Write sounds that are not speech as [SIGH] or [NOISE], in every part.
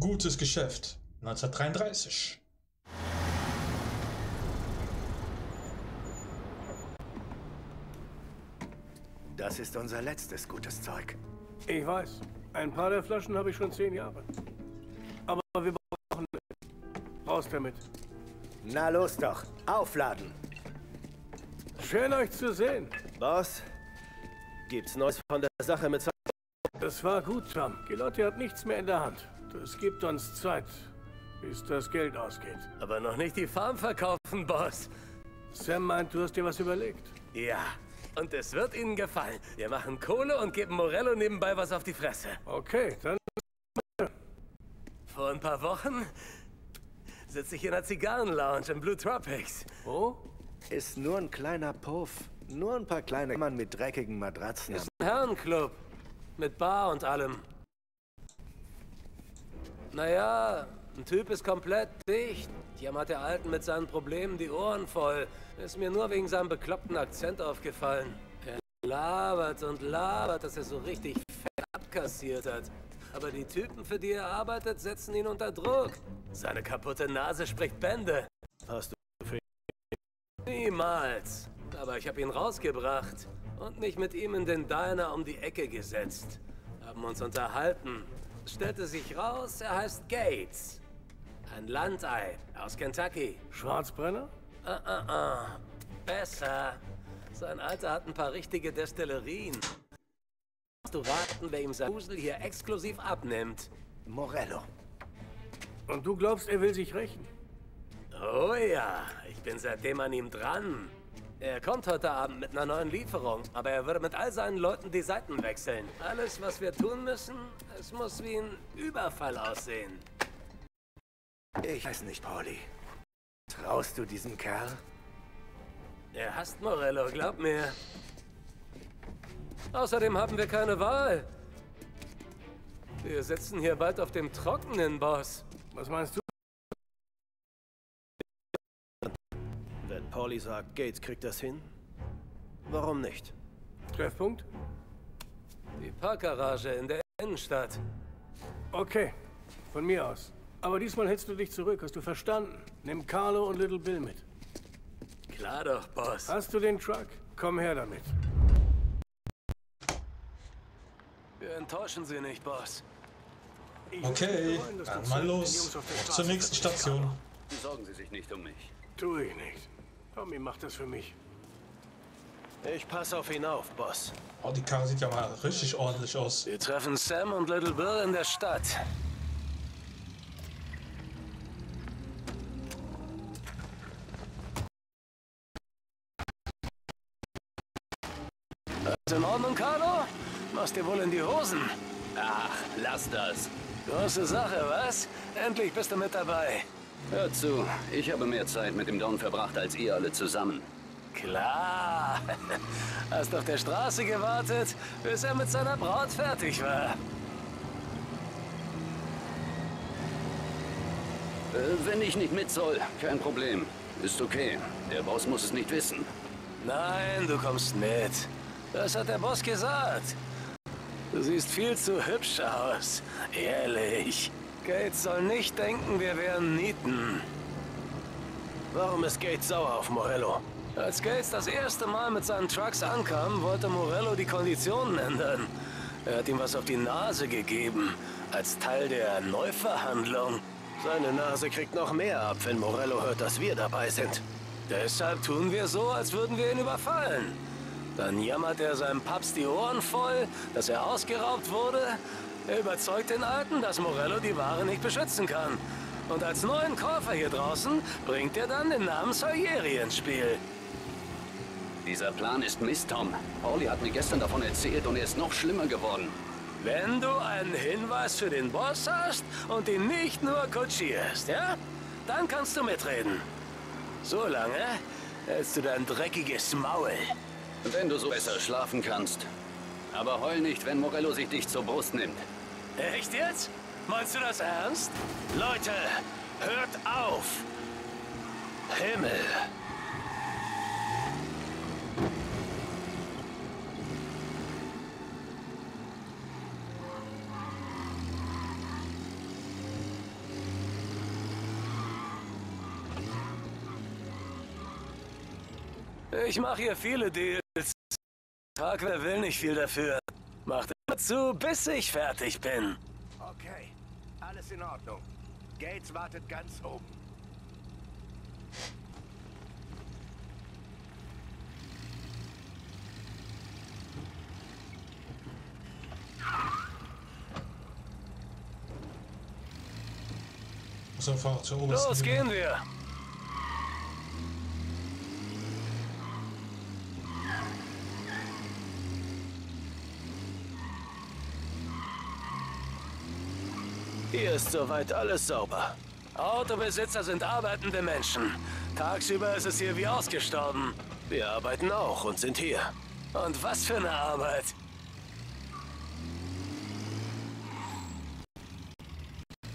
gutes Geschäft. 1933. Das ist unser letztes gutes Zeug. Ich weiß. Ein paar der Flaschen habe ich schon zehn Jahre. Aber wir brauchen... Raus damit. Na los doch, aufladen. Schön euch zu sehen. Boss, gibt's Neues von der Sache mit... Das war gut, Tom. Gilotti hat nichts mehr in der Hand. Das gibt uns Zeit, bis das Geld ausgeht. Aber noch nicht die Farm verkaufen, Boss. Sam meint, du hast dir was überlegt. Ja, und es wird Ihnen gefallen. Wir machen Kohle und geben Morello nebenbei was auf die Fresse. Okay, dann... Vor ein paar Wochen sitze ich in einer Zigarrenlounge im Blue Tropics. Wo? Ist nur ein kleiner Puff. Nur ein paar kleine Mann mit dreckigen Matratzen. Ist ein Herrenclub. Mit Bar und allem. Naja, ein Typ ist komplett dicht. Jammert der Alten mit seinen Problemen die Ohren voll. Ist mir nur wegen seinem bekloppten Akzent aufgefallen. Er labert und labert, dass er so richtig fett abkassiert hat. Aber die Typen, für die er arbeitet, setzen ihn unter Druck. Seine kaputte Nase spricht Bände. Hast du für Niemals. Aber ich habe ihn rausgebracht und mich mit ihm in den Diner um die Ecke gesetzt. Haben uns unterhalten. Stellte sich raus, er heißt Gates. Ein Landei aus Kentucky. Schwarzbrenner? Ah, ah, ah. Besser. Sein Alter hat ein paar richtige Destillerien. Du raten, wer ihm sein Usel hier exklusiv abnimmt. Morello. Und du glaubst, er will sich rächen? Oh ja, ich bin seitdem an ihm dran. Er kommt heute Abend mit einer neuen Lieferung, aber er würde mit all seinen Leuten die Seiten wechseln. Alles, was wir tun müssen, es muss wie ein Überfall aussehen. Ich weiß nicht, Pauli. Traust du diesem Kerl? Er hasst Morello, glaub mir. Außerdem haben wir keine Wahl. Wir sitzen hier bald auf dem Trockenen, Boss. Was meinst du? Pauli sagt, Gates kriegt das hin, warum nicht? Treffpunkt? Die Parkgarage in der Innenstadt. Okay, von mir aus. Aber diesmal hältst du dich zurück, hast du verstanden? Nimm Carlo und Little Bill mit. Klar doch, Boss. Hast du den Truck? Komm her damit. Wir enttäuschen Sie nicht, Boss. Ich Okay, dann mal los. Zur nächsten Station. Sorgen Sie sich nicht um mich. Carlo. Tu ich nicht. Tommy macht das für mich. Ich passe auf ihn auf, Boss. Oh, die Karre sieht ja mal richtig ordentlich aus. Wir treffen Sam und Little Bill in der Stadt. Alles in Ordnung, Carlo? Machst dir wohl in die Hosen? Ach, lass das. Große Sache, was? Endlich bist du mit dabei. Hör zu, ich habe mehr Zeit mit dem Don verbracht als ihr alle zusammen. Klar. [LAUGHS] Hast auf der Straße gewartet, bis er mit seiner Braut fertig war. Äh, wenn ich nicht mit soll, kein Problem. Ist okay. Der Boss muss es nicht wissen. Nein, du kommst mit. Das hat der Boss gesagt. Du siehst viel zu hübsch aus. Ehrlich. Gates soll nicht denken, wir wären Nieten. Warum ist Gates sauer auf Morello? Als Gates das erste Mal mit seinen Trucks ankam, wollte Morello die Konditionen ändern. Er hat ihm was auf die Nase gegeben, als Teil der Neuverhandlung. Seine Nase kriegt noch mehr ab, wenn Morello hört, dass wir dabei sind. Deshalb tun wir so, als würden wir ihn überfallen. Dann jammert er seinem Papst die Ohren voll, dass er ausgeraubt wurde. Er überzeugt den Alten, dass Morello die Ware nicht beschützen kann. Und als neuen Käufer hier draußen bringt er dann den Namen Salieri ins Spiel. Dieser Plan ist Mist, Tom. Pauli hat mir gestern davon erzählt und er ist noch schlimmer geworden. Wenn du einen Hinweis für den Boss hast und ihn nicht nur kutschierst, ja? Dann kannst du mitreden. Solange hältst du dein dreckiges Maul. Wenn du so besser schlafen kannst. Aber heul nicht, wenn Morello sich dich zur Brust nimmt. Echt jetzt? Meinst du das ernst? Leute, hört auf! Himmel! Ich mache hier viele Deals. Tag, wer will nicht viel dafür. Macht immer zu, bis ich fertig bin. Okay, alles in Ordnung. Gates wartet ganz oben. Los, gehen wir. Hier ist soweit alles sauber. Autobesitzer sind arbeitende Menschen. Tagsüber ist es hier wie ausgestorben. Wir arbeiten auch und sind hier. Und was für eine Arbeit.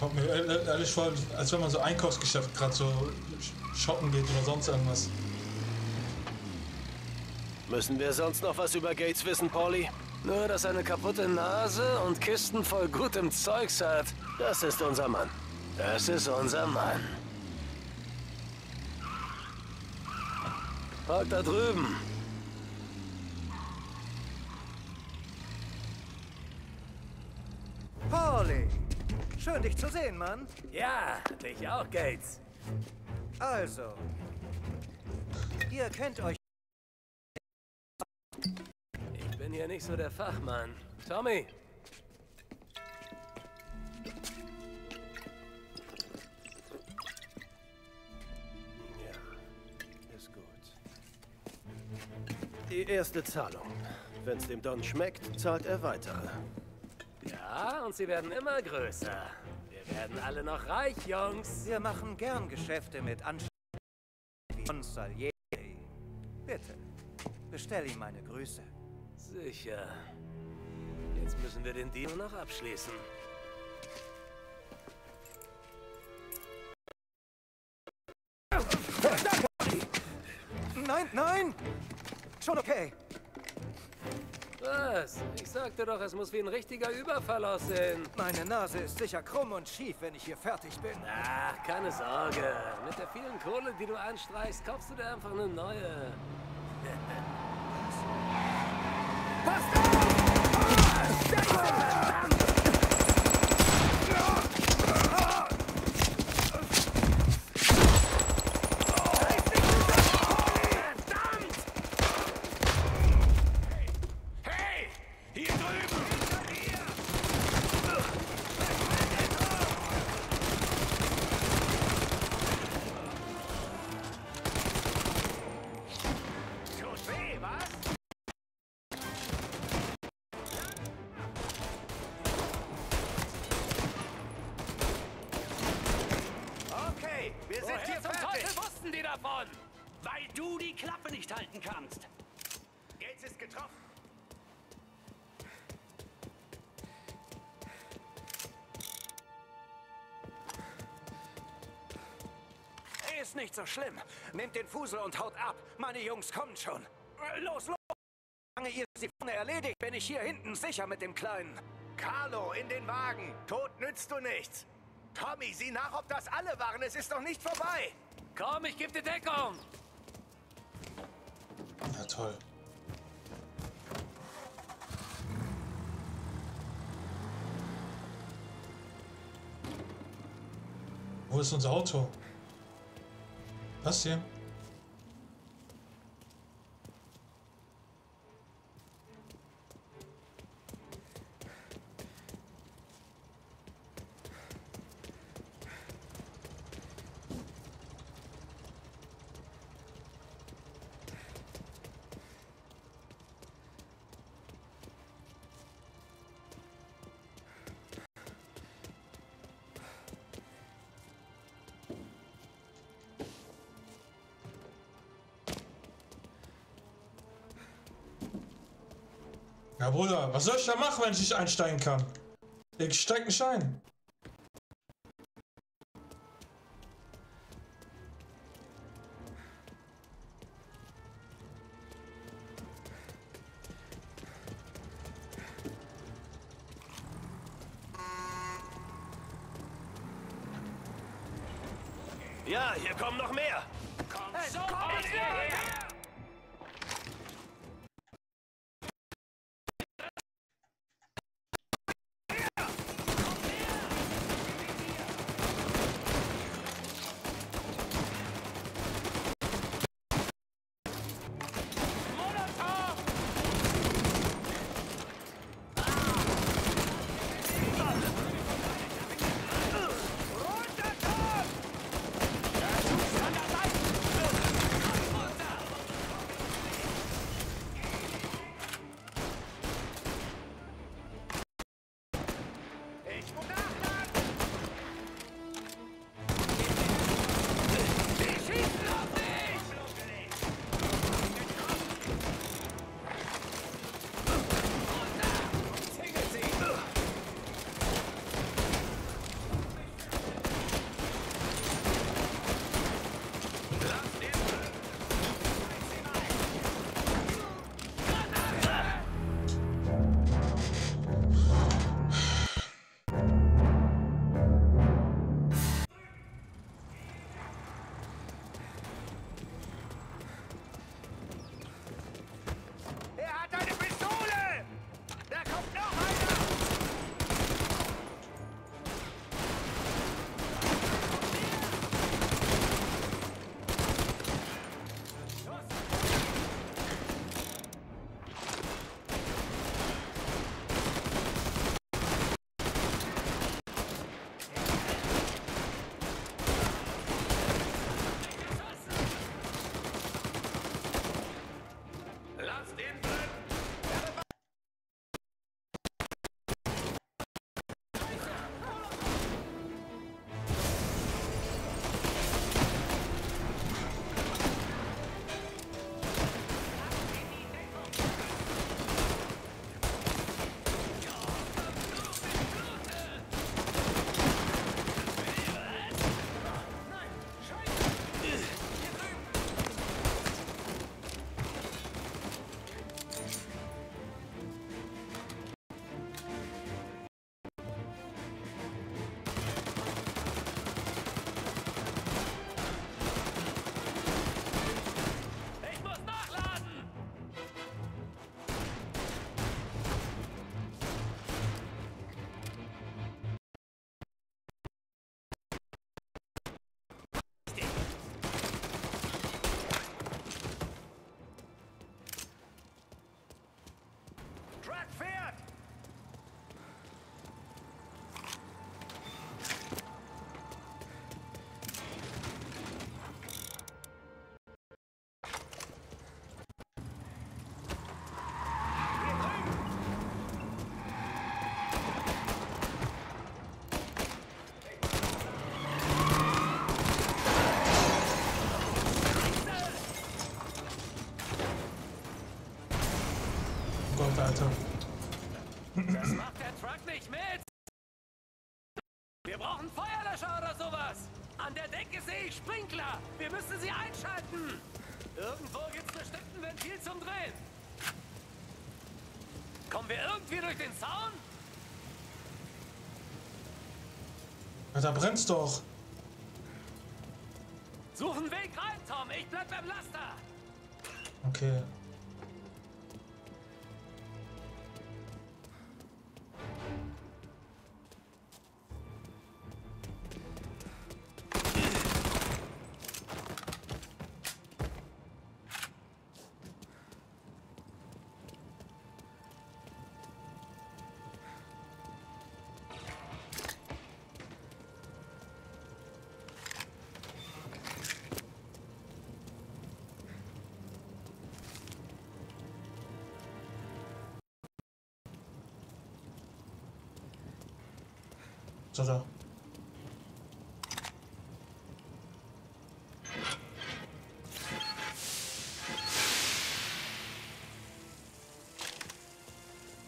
Kommt mir ehr- ehrlich vor, als wenn man so Einkaufsgeschäft gerade so sh- shoppen geht oder sonst irgendwas. Müssen wir sonst noch was über Gates wissen, Pauli? Nur, dass er eine kaputte Nase und Kisten voll gutem Zeugs hat. Das ist unser Mann. Das ist unser Mann. Park da drüben. Pauli! Schön, dich zu sehen, Mann. Ja, dich auch, Gates. Also, ihr kennt euch. Ich bin hier nicht so der Fachmann. Tommy, Ja, ist gut. Die erste Zahlung. Wenn's dem Don schmeckt, zahlt er weitere. Ja, und sie werden immer größer. Wir werden alle noch reich, Jungs. Wir machen gern Geschäfte mit Anständigen wie Don Salieri. Bitte, bestell ihm meine Grüße. Sicher. Jetzt müssen wir den Deal noch abschließen. Nein, nein! Schon okay. Was? Ich sagte doch, es muss wie ein richtiger Überfall aussehen. Meine Nase ist sicher krumm und schief, wenn ich hier fertig bin. Ach, keine Sorge. Mit der vielen Kohle, die du anstreichst, kaufst du dir einfach eine neue. [LAUGHS] Bastão! Ah, nicht halten kannst. Gates ist getroffen. Ist nicht so schlimm. Nehmt den Fusel und haut ab. Meine Jungs kommen schon. Äh, Los, los! Solange ihr sie vorne erledigt, bin ich hier hinten sicher mit dem Kleinen. Carlo, in den Wagen. Tod nützt du nichts. Tommy, sieh nach, ob das alle waren. Es ist noch nicht vorbei. Komm, ich geb dir Deckung. Ja, toll. Wo ist unser Auto? Das hier? Ja, Bruder, was soll ich da machen, wenn ich nicht einsteigen kann? Ich steig nicht ein. Kommen wir irgendwie durch den Zaun? Ja, da brennt's doch. Such einen Weg rein, Tom. Ich bleib beim Laster. Okay. So, da.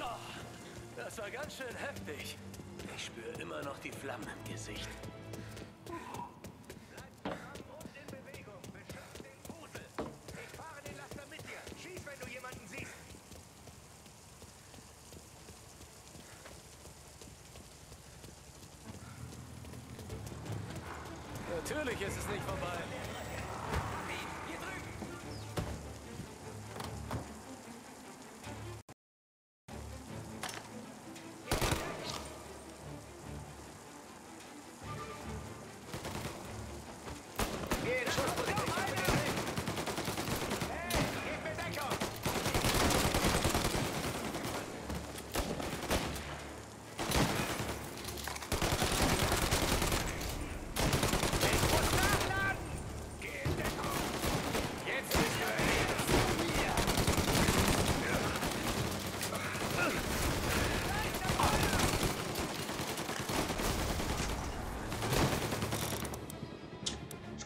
Oh, das war ganz schön heftig. Ich spüre immer noch die Flammen im Gesicht.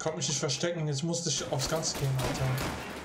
Konnte mich nicht verstecken, jetzt musste ich aufs Ganze gehen, Alter.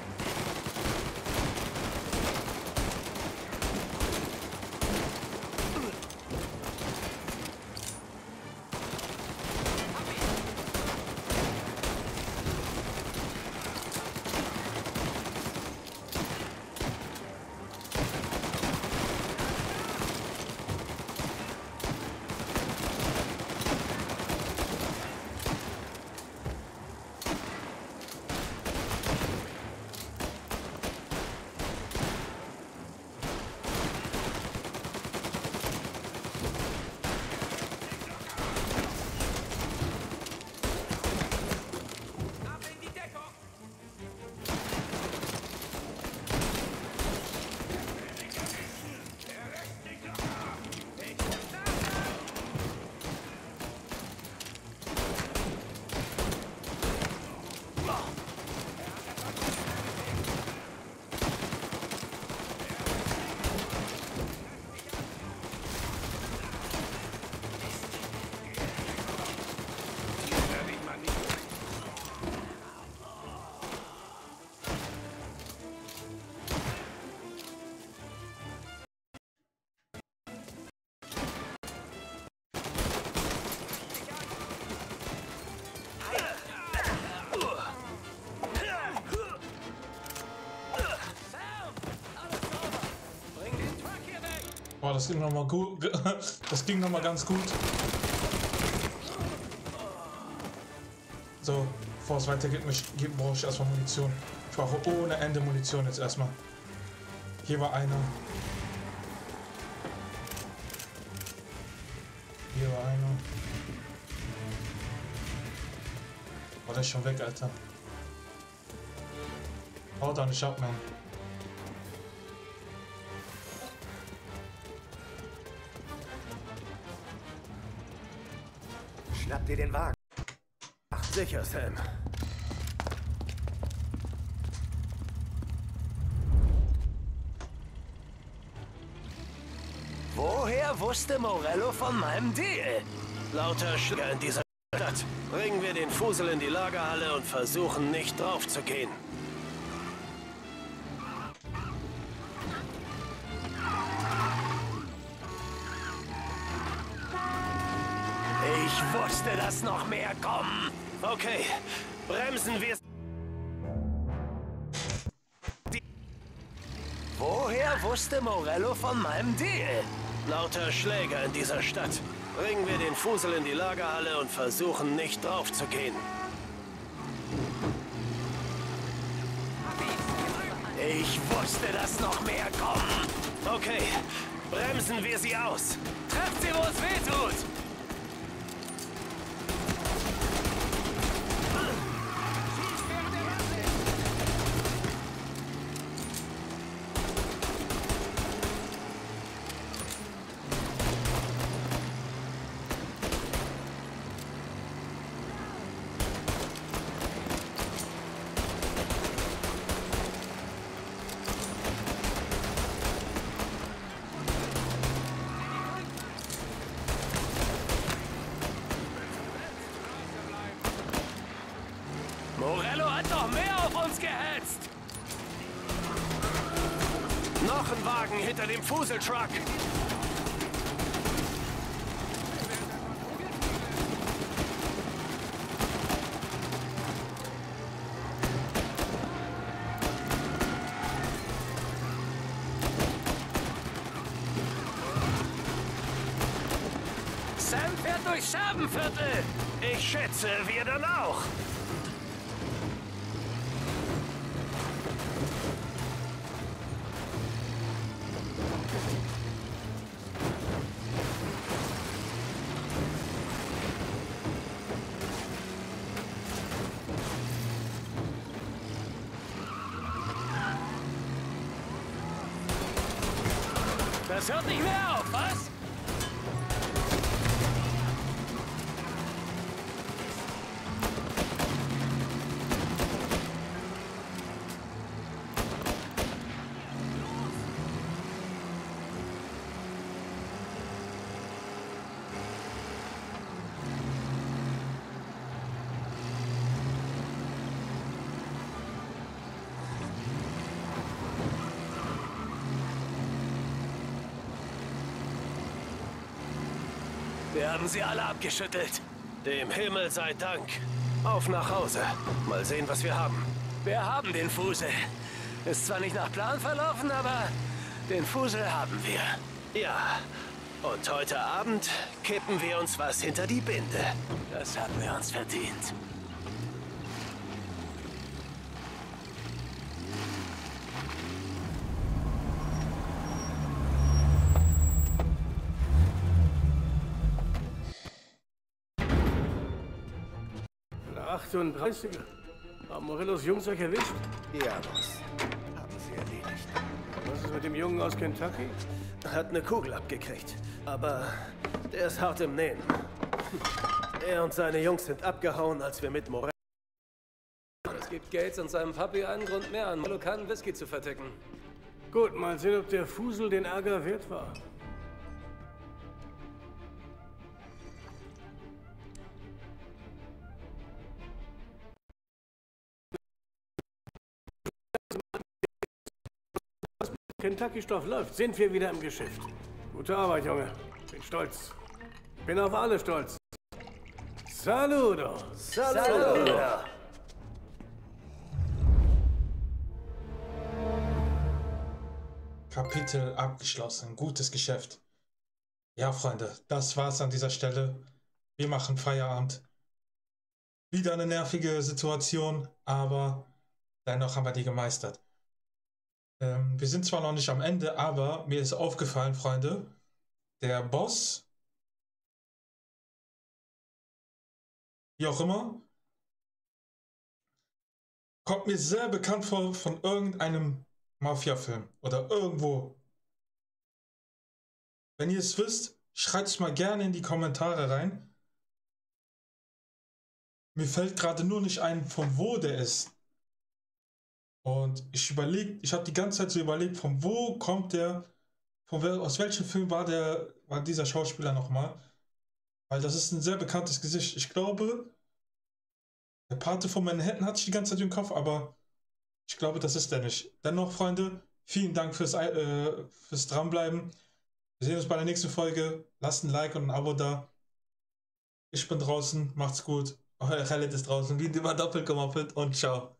Boah, das ging noch mal gut. [LAUGHS] Das ging noch mal ganz gut. So, bevor es weitergeht, brauche ich erstmal Munition. Ich brauche ohne Ende Munition jetzt erstmal. Hier war einer. Hier war einer. Oh, der ist schon weg, Alter. Haut da nicht ab. Schnapp dir den Wagen. Sicher, Sam. Woher wusste Morello von meinem Deal? Lauter Schläger in dieser Stadt. Bringen wir den Fusel in die Lagerhalle und versuchen nicht draufzugehen. Ich wusste, dass noch mehr kommen. Okay, bremsen wir Woher wusste Morello von meinem Deal? Lauter Schläger in dieser Stadt. Bringen wir den Fusel in die Lagerhalle und versuchen nicht draufzugehen. Ich wusste, dass noch mehr kommen. Okay, bremsen wir sie aus. Trefft sie, wo es weh tut. Wagen hinter dem Fuseltruck. Sam fährt durch Scherbenviertel. Ich schätze, wir dann auch. Haben sie alle abgeschüttelt. Dem Himmel sei Dank. Auf nach Hause. Mal sehen, was wir haben. Wir haben den Fusel. Ist zwar nicht nach Plan verlaufen, aber den Fusel haben wir. Ja. Und heute Abend kippen wir uns was hinter die Binde. Das haben wir uns verdient. 38er. Haben Morellos Jungs euch erwischt? Ja, Boss. Haben sie erledigt. Was ist mit dem Jungen aus Kentucky? Hat eine Kugel abgekriegt. Aber der ist hart im Nähen. Er und seine Jungs sind abgehauen, als wir mit Morell. Es gibt Gates und seinem Papi einen Grund mehr an, Morello keinen Whisky zu verticken. Gut, mal sehen, ob der Fusel den Ärger wert war. Kentucky-Stoff läuft, sind wir wieder im Geschäft. Gute Arbeit, Junge. Bin stolz. Bin auf alle stolz. Saludo! Saludo! Kapitel abgeschlossen. Gutes Geschäft. Ja, Freunde, das war's an dieser Stelle. Wir machen Feierabend. Wieder eine nervige Situation, aber dennoch haben wir die gemeistert. Ähm, wir sind zwar noch nicht am Ende, aber mir ist aufgefallen, Freunde, der Boss, wie auch immer, kommt mir sehr bekannt vor von irgendeinem Mafia-Film oder irgendwo. Wenn ihr es wisst, schreibt es mal gerne in die Kommentare rein. Mir fällt gerade nur nicht ein, von wo der ist. Und ich überlege, ich habe die ganze Zeit so überlegt, von wo kommt der, von wel, aus welchem Film war der, war dieser Schauspieler nochmal? Weil das ist ein sehr bekanntes Gesicht. Ich glaube, der Pate von Manhattan hatte ich die ganze Zeit im Kopf, aber ich glaube, das ist der nicht. Dennoch, Freunde, vielen Dank fürs, äh, fürs Dranbleiben. Wir sehen uns bei der nächsten Folge. Lasst ein Like und ein Abo da. Ich bin draußen, macht's gut. Euer Khaled ist draußen, wie immer doppelt gemoppelt und ciao.